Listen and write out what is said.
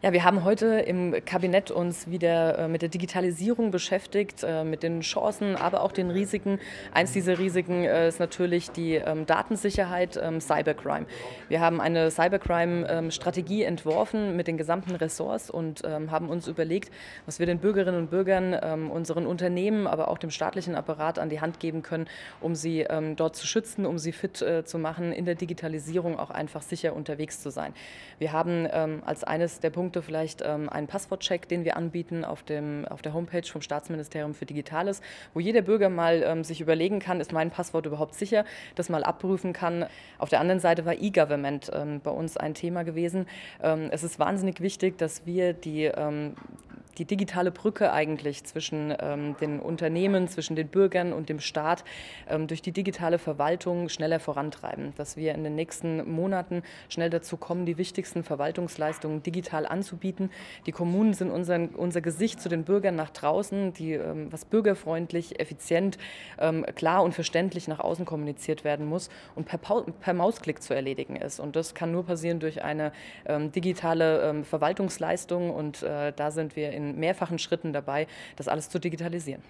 Ja, wir haben heute im Kabinett uns wieder äh, mit der Digitalisierung beschäftigt, äh, mit den Chancen, aber auch den Risiken. Eins dieser Risiken äh, ist natürlich die ähm, Datensicherheit, ähm, Cybercrime. Wir haben eine Cybercrime-Strategie ähm, entworfen mit den gesamten Ressorts und haben uns überlegt, was wir den Bürgerinnen und Bürgern, unseren Unternehmen, aber auch dem staatlichen Apparat an die Hand geben können, um sie dort zu schützen, um sie fit zu machen, in der Digitalisierung auch einfach sicher unterwegs zu sein. Wir haben als eines der Punkte Punkte vielleicht ähm, einen Passwortcheck, den wir anbieten auf, dem, auf der Homepage vom Staatsministerium für Digitales, wo jeder Bürger mal ähm, sich überlegen kann, ist mein Passwort überhaupt sicher, das mal abprüfen kann. Auf der anderen Seite war E-Government ähm, bei uns ein Thema gewesen. Ähm, es ist wahnsinnig wichtig, dass wir die ähm, die digitale Brücke eigentlich zwischen ähm, den Unternehmen, zwischen den Bürgern und dem Staat ähm, durch die digitale Verwaltung schneller vorantreiben, dass wir in den nächsten Monaten schnell dazu kommen, die wichtigsten Verwaltungsleistungen digital anzubieten. Die Kommunen sind unser, unser Gesicht zu den Bürgern nach draußen, die, ähm, was bürgerfreundlich, effizient, ähm, klar und verständlich nach außen kommuniziert werden muss und per, per Mausklick zu erledigen ist. Und das kann nur passieren durch eine ähm, digitale ähm, Verwaltungsleistung und äh, da sind wir mehrfachen Schritten dabei, das alles zu digitalisieren.